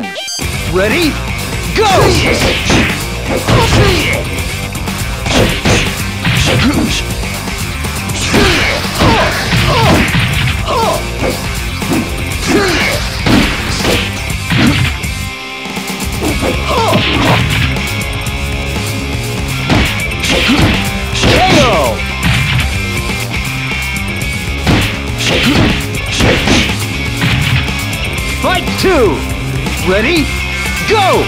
one! Ready? Go! Fight two! Ready? Go!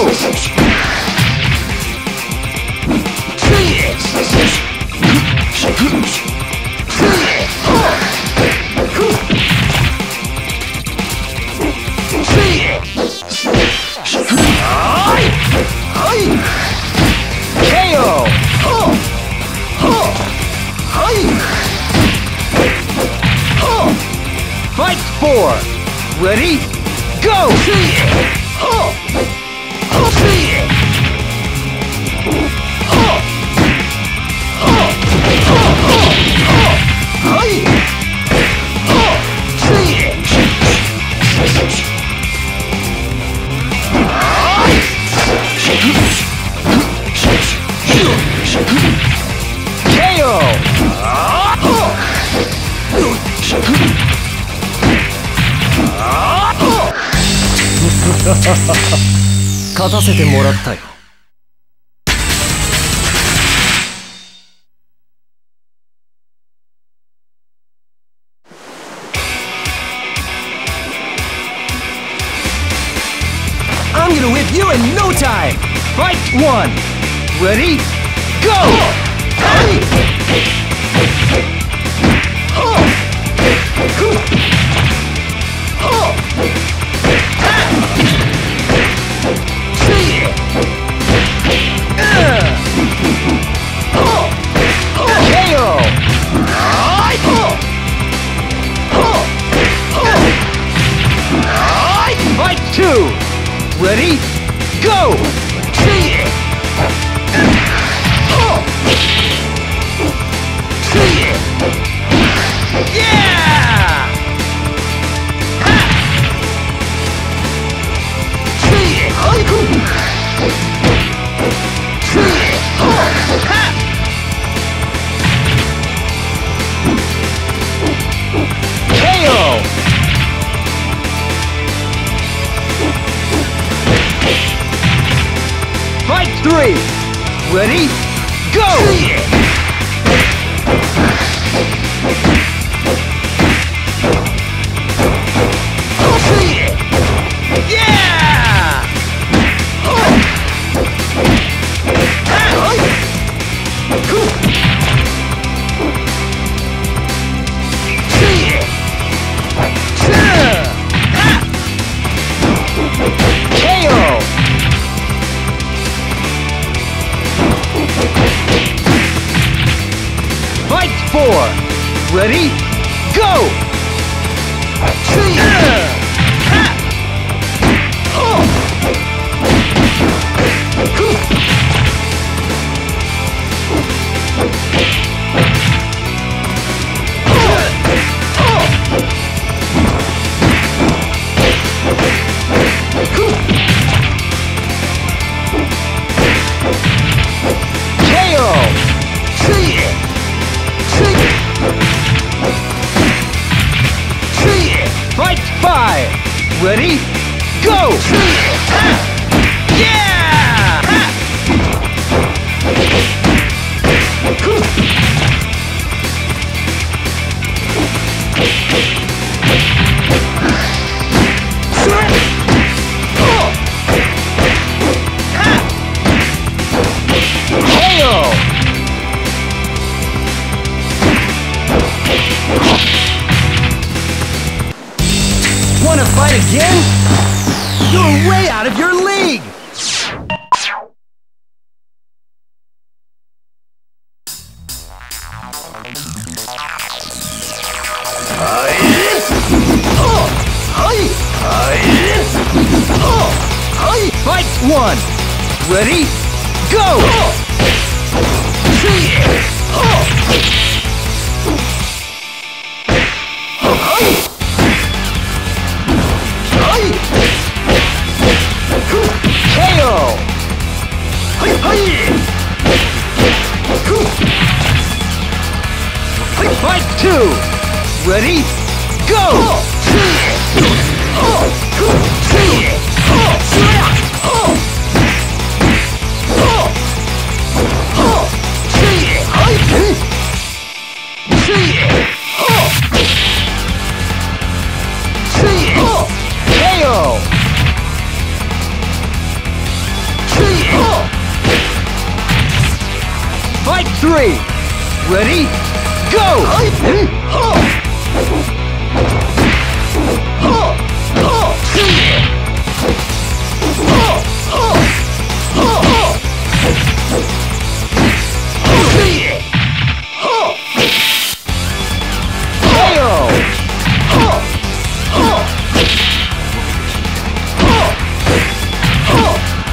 KO! 勝たせてもらったよ I'm gonna whip you in no time! Fight one! Ready? Go! Ready? Go! Yeah! KO! Three! Ready? Go! Yeah! Ready? Go! KO! Five! Ready? Go! Fight again? You're way out of your league! Fight one! Ready? Go! KO! Fight two! Ready? Go! Fight three! Ready? Go!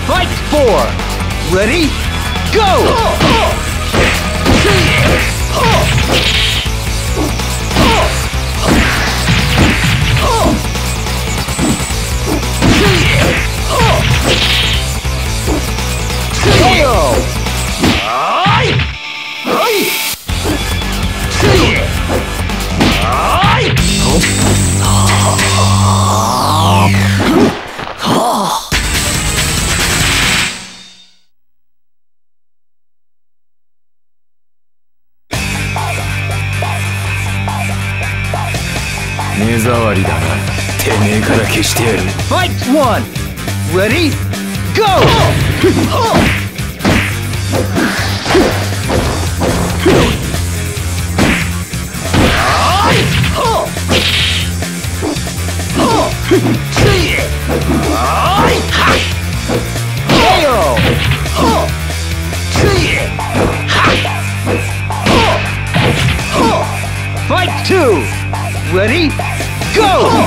Fight four! Ready? Go! KO! One! Ready? Go! Fight two! Ready? Go!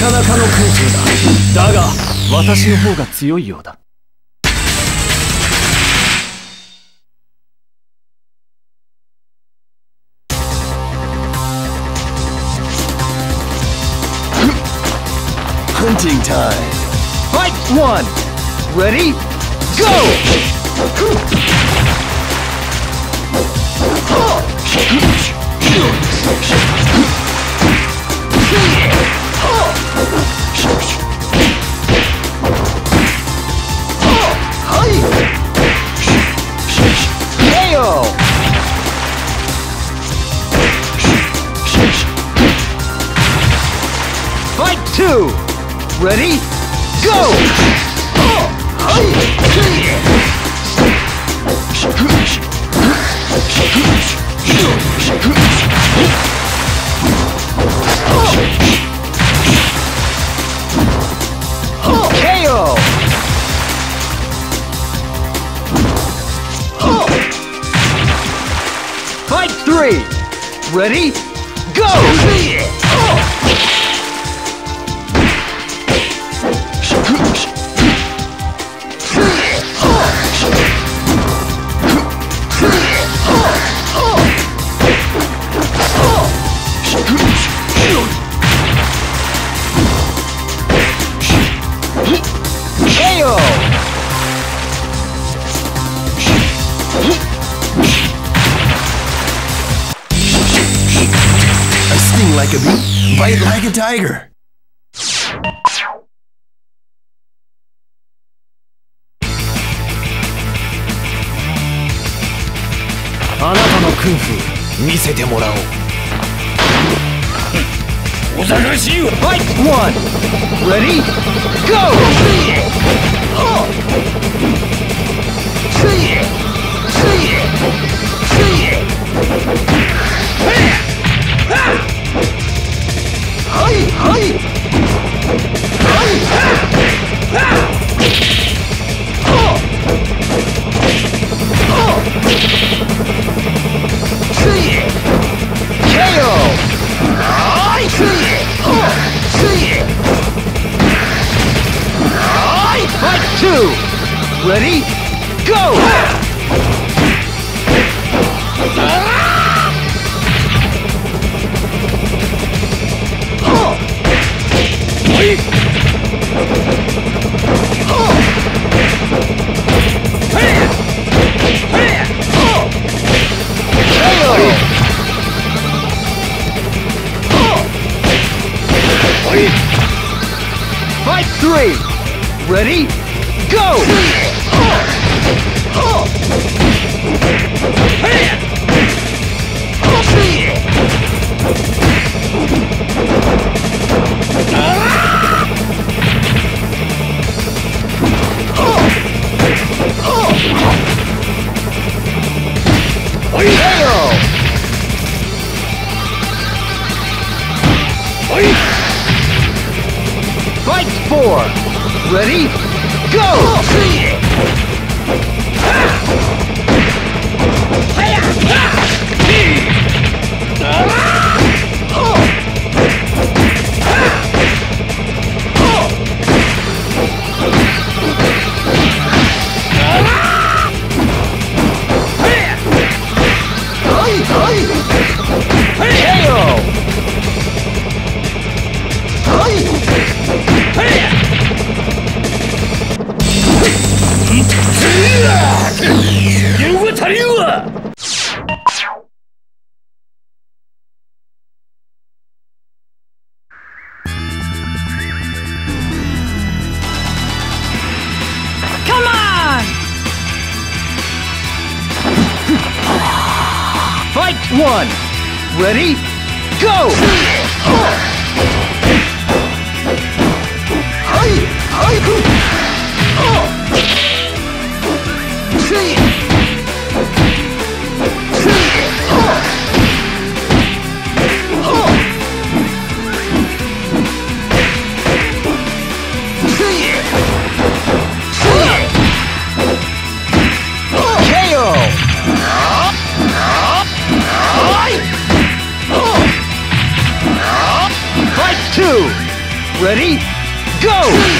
かなかの空中だだが私の方が強いようだ Two! Ready? Go! KO! Three! Ready? Go! クン見せてもらおう。はいはい。Fight two! Ready? Go! Ready? Go! One! Ready? Go! KO! Oh. Ready? Go!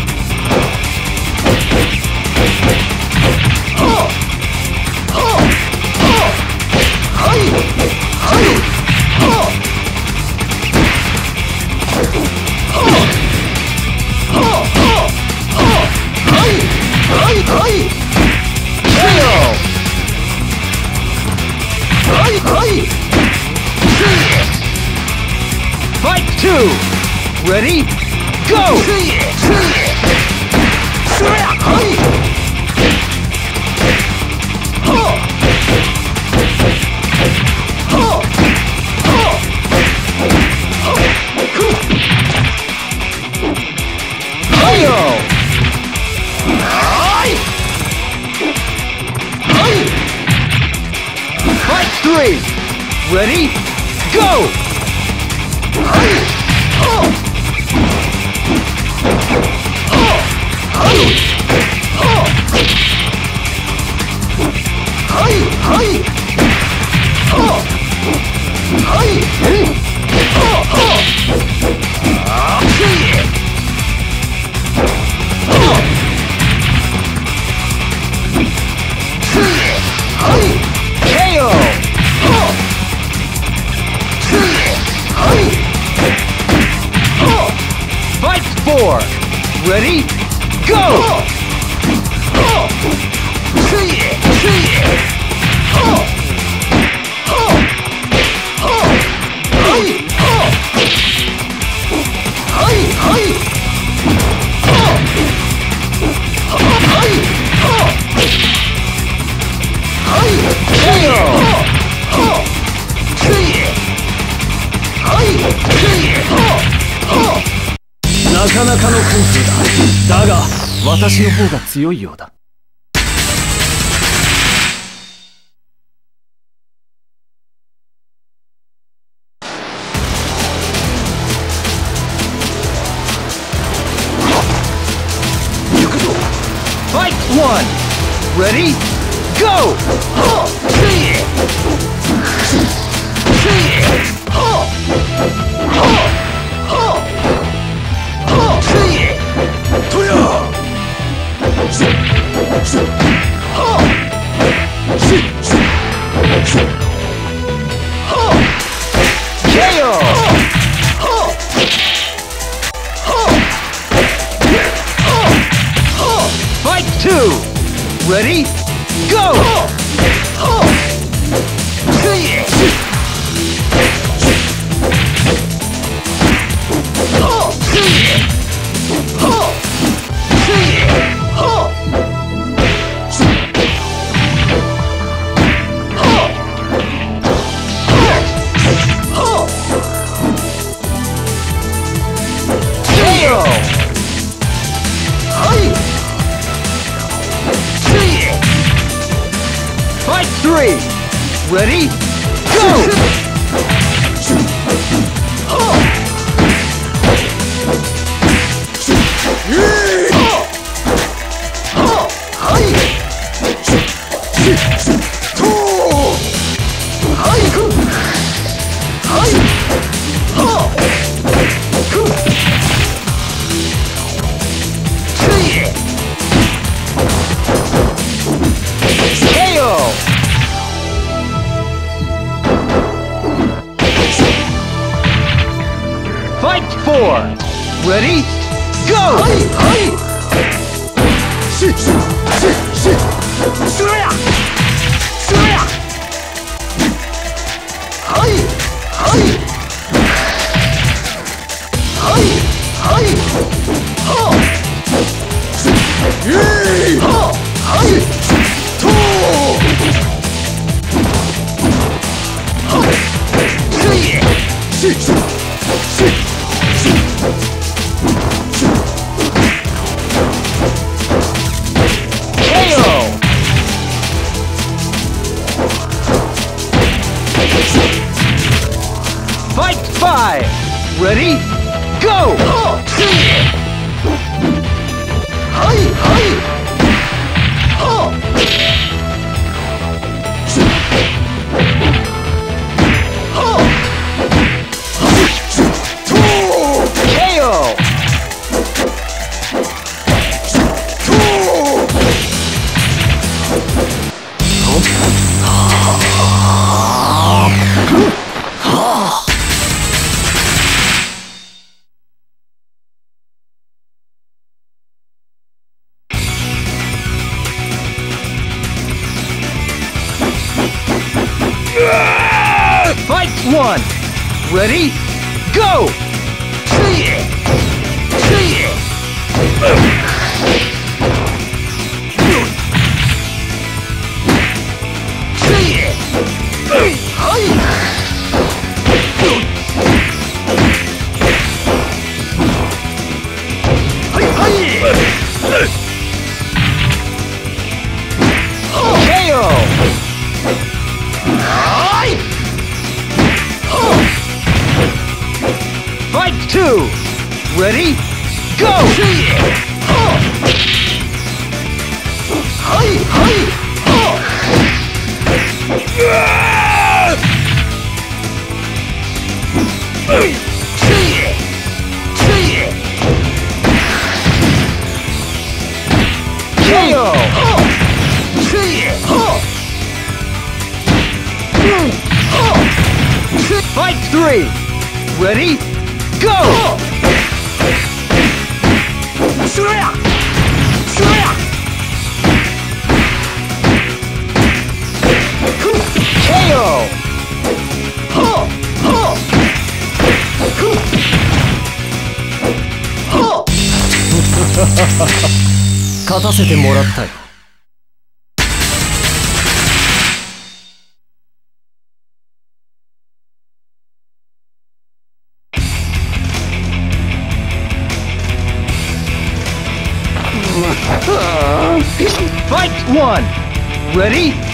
two! Ready? Go! Fight three! Ready? Go! Ready? Go! 私の方が強いようだファイト Ready? Go! Four! Ready? Go! Fight five! Ready? Go! Oh. Fight three! Ready? Go! Shuraya! Shuraya! KO! 勝たせてもらったよ Ready?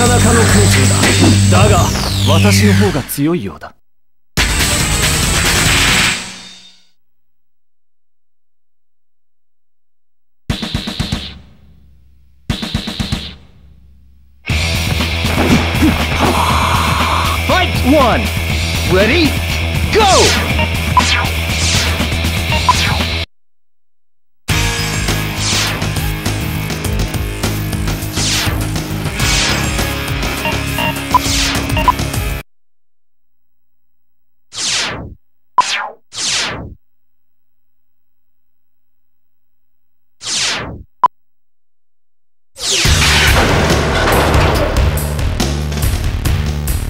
かなかの空中だだが私の方が強いようだ Fight one! Ready? Go!